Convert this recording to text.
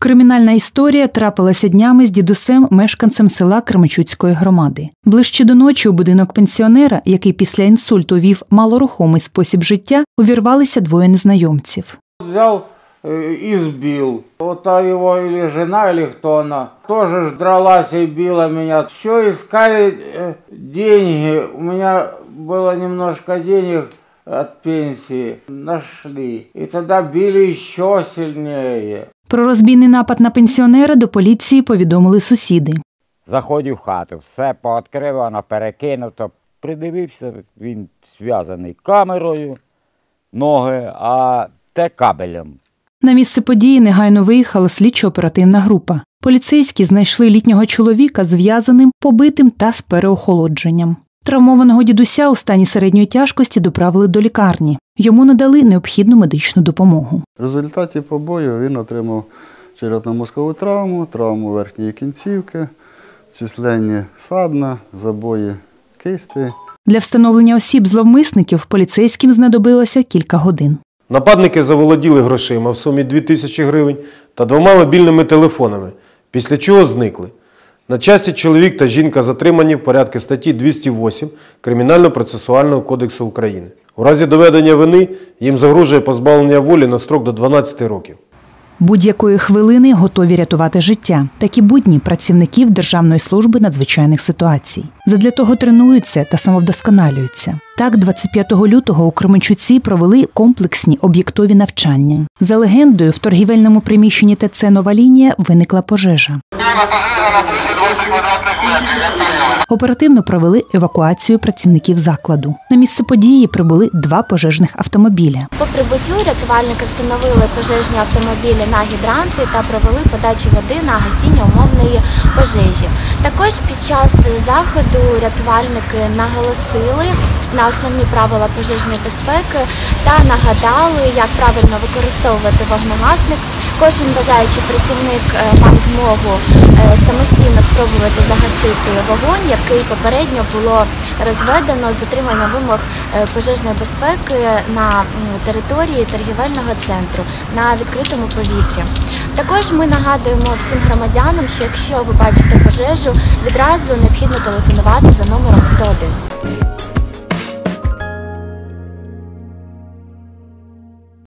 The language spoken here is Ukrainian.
Кримінальна історія трапилася днями з дідусем, мешканцем села Кременчуцької громади. Ближче до ночі у будинок пенсіонера, який після інсульту вів малорухомий спосіб життя, увірвалися двоє незнайомців. Взял э, и сбил. Вот а его или жена, или кто она, тоже ж дралась и била меня. Все искали э, деньги. У меня было немножко денег от пенсии. Нашли. И тогда били еще сильнее. Про розбійний напад на пенсіонера до поліції повідомили сусіди. Заходив в хату, все пооткривано, перекинуто. Придивився, він зв'язаний камерою, ноги, а те кабелем. На місце події негайно виїхала слідчо-оперативна група. Поліцейські знайшли літнього чоловіка зв'язаним, побитим та з переохолодженням. Травмованого дідуся у стані середньої тяжкості доправили до лікарні. Йому надали необхідну медичну допомогу. В результаті побою він отримав черепно-мозкову травму, травму верхньої кінцівки, численні садна, забої кисти. Для встановлення осіб зловмисників поліцейським знадобилося кілька годин. Нападники заволоділи грошима в сумі 2 тисячі гривень та двома мобільними телефонами, після чого зникли. На часі чоловік та жінка затримані в порядку статті 208 Кримінально-процесуального кодексу України. У разі доведення вини їм загрожує позбавлення волі на строк до 12 років. Будь-якої хвилини готові рятувати життя. Такі будні працівників Державної служби надзвичайних ситуацій. Задля того тренуються та самовдосконалюються. Так, 25 лютого у Кременчуці провели комплексні об'єктові навчання. За легендою, в торгівельному приміщенні ТЦ «Нова лінія» виникла пожежа. Оперативно провели евакуацію працівників закладу. На місце події прибули два пожежних автомобіля. По прибуттю рятувальники встановили пожежні автомобілі на гідранти та провели подачу води на гасіння умовної пожежі. Також під час заходу рятувальники наголосили на основні правила пожежної безпеки та нагадали, як правильно використовувати вогнегасник. Кожен бажаючий працівник е, мав змогу е, самостійно спробувати загасити вогонь, який попередньо було розведено з дотриманням вимог е, пожежної безпеки на території торгівельного центру на відкритому повітрі. Також ми нагадуємо всім громадянам, що якщо ви бачите пожежу, відразу необхідно телефонувати за номером 101.